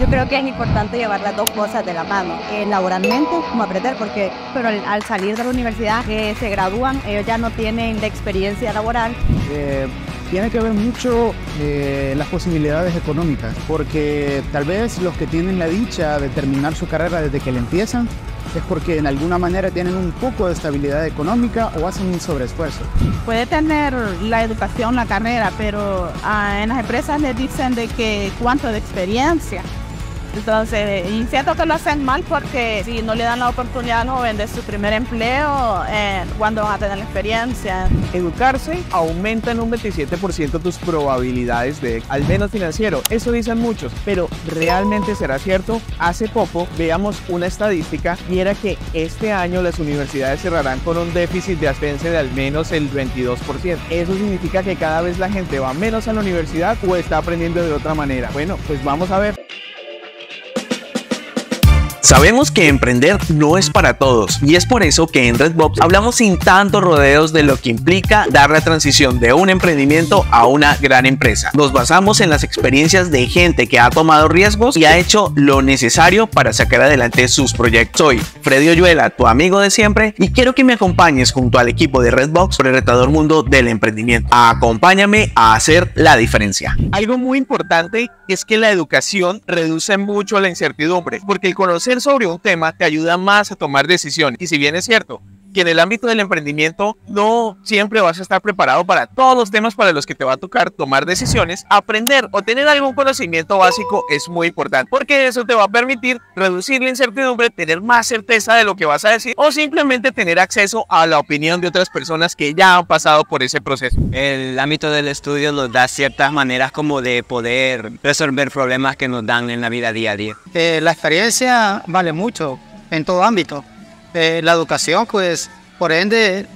Yo creo que es importante llevar las dos cosas de la mano, eh, laboralmente como aprender, porque pero al, al salir de la universidad que se gradúan, ellos ya no tienen la experiencia laboral. Eh, tiene que ver mucho eh, las posibilidades económicas, porque tal vez los que tienen la dicha de terminar su carrera desde que la empiezan, es porque en alguna manera tienen un poco de estabilidad económica o hacen un sobreesfuerzo. Puede tener la educación, la carrera, pero ah, en las empresas les dicen de que cuánto de experiencia. Entonces, y siento que lo hacen mal porque si no le dan la oportunidad al joven de su primer empleo, eh, ¿cuándo van a tener la experiencia? Educarse aumenta en un 27% tus probabilidades de, al menos financiero. Eso dicen muchos, pero ¿realmente será cierto? Hace poco veamos una estadística y era que este año las universidades cerrarán con un déficit de ascenso de al menos el 22%. Eso significa que cada vez la gente va menos a la universidad o está aprendiendo de otra manera. Bueno, pues vamos a ver. Sabemos que emprender no es para todos y es por eso que en Redbox hablamos sin tantos rodeos de lo que implica dar la transición de un emprendimiento a una gran empresa. Nos basamos en las experiencias de gente que ha tomado riesgos y ha hecho lo necesario para sacar adelante sus proyectos. Soy Freddy Oyuela, tu amigo de siempre y quiero que me acompañes junto al equipo de Redbox por el retador mundo del emprendimiento. Acompáñame a hacer la diferencia. Algo muy importante es que la educación reduce mucho la incertidumbre porque el conocer sobre un tema te ayuda más a tomar decisiones. Y si bien es cierto que en el ámbito del emprendimiento no siempre vas a estar preparado para todos los temas para los que te va a tocar tomar decisiones, aprender o tener algún conocimiento básico es muy importante porque eso te va a permitir reducir la incertidumbre, tener más certeza de lo que vas a decir o simplemente tener acceso a la opinión de otras personas que ya han pasado por ese proceso. El ámbito del estudio nos da ciertas maneras como de poder resolver problemas que nos dan en la vida día a día. Eh, la experiencia vale mucho en todo ámbito. Eh, la educación, pues, por ende,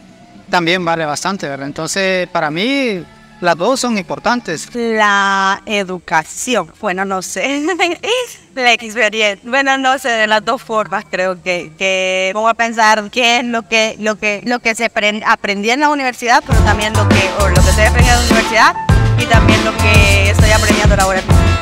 también vale bastante, ¿verdad? Entonces, para mí, las dos son importantes. La educación, bueno, no sé, la experiencia, bueno, no sé, de las dos formas creo que, que pongo a pensar qué es lo que, lo que, lo que se aprendí en la universidad, pero también lo que, lo que estoy aprendiendo en la universidad y también lo que estoy aprendiendo ahora. ¿Qué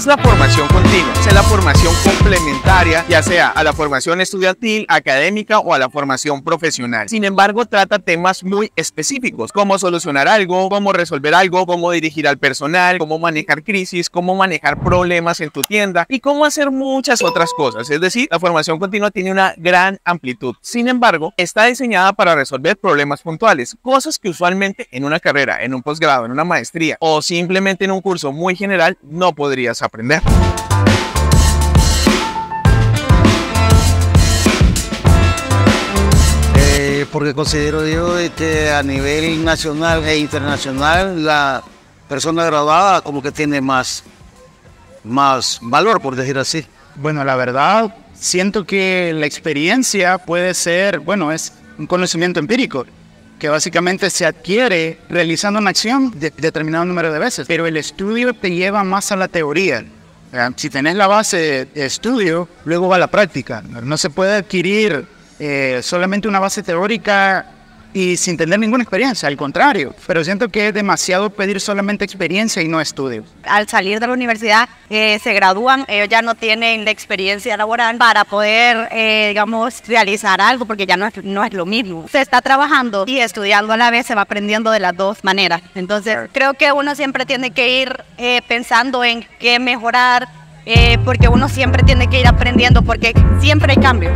es la formación continua? Es la formación complementaria, ya sea a la formación estudiantil, académica o a la formación profesional. Sin embargo, trata temas muy específicos, cómo solucionar algo, cómo resolver algo, cómo dirigir al personal, cómo manejar crisis, cómo manejar problemas en tu tienda y cómo hacer muchas otras cosas. Es decir, la formación continua tiene una gran amplitud. Sin embargo, está diseñada para resolver problemas puntuales, cosas que usualmente en una carrera, en un posgrado, en una maestría o simplemente en un curso muy general no podría aprender. Eh, porque considero yo que a nivel nacional e internacional la persona graduada como que tiene más, más valor, por decir así. Bueno, la verdad, siento que la experiencia puede ser, bueno, es un conocimiento empírico que básicamente se adquiere realizando una acción de determinado número de veces, pero el estudio te lleva más a la teoría. Si tenés la base de estudio, luego va la práctica. No se puede adquirir eh, solamente una base teórica y sin tener ninguna experiencia, al contrario. Pero siento que es demasiado pedir solamente experiencia y no estudio. Al salir de la universidad, eh, se gradúan, ellos ya no tienen la experiencia laboral para poder, eh, digamos, realizar algo, porque ya no es, no es lo mismo. Se está trabajando y estudiando a la vez, se va aprendiendo de las dos maneras. Entonces, creo que uno siempre tiene que ir eh, pensando en qué mejorar, porque uno siempre tiene que ir aprendiendo, porque siempre hay cambios.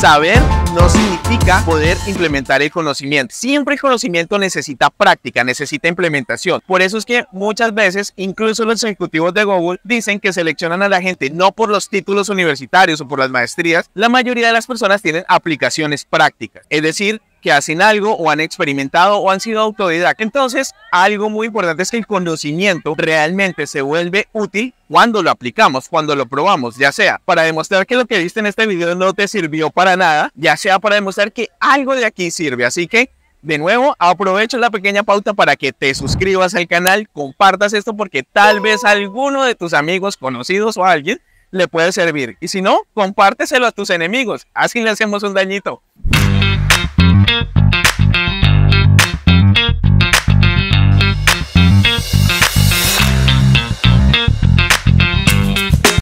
Saber no significa poder implementar el conocimiento. Siempre el conocimiento necesita práctica, necesita implementación. Por eso es que muchas veces, incluso los ejecutivos de Google dicen que seleccionan a la gente no por los títulos universitarios o por las maestrías. La mayoría de las personas tienen aplicaciones prácticas. Es decir, que hacen algo o han experimentado o han sido autodidactas. Entonces, algo muy importante es que el conocimiento realmente se vuelve útil cuando lo aplicamos, cuando lo probamos, ya sea para demostrar que lo que viste en este video no te sirvió para nada, ya sea para demostrar que algo de aquí sirve. Así que De nuevo, aprovecho la pequeña pauta para que te suscribas al canal, compartas esto porque tal vez alguno de tus amigos, conocidos o alguien le puede servir. Y si no, compárteselo a tus enemigos. Así le hacemos un dañito.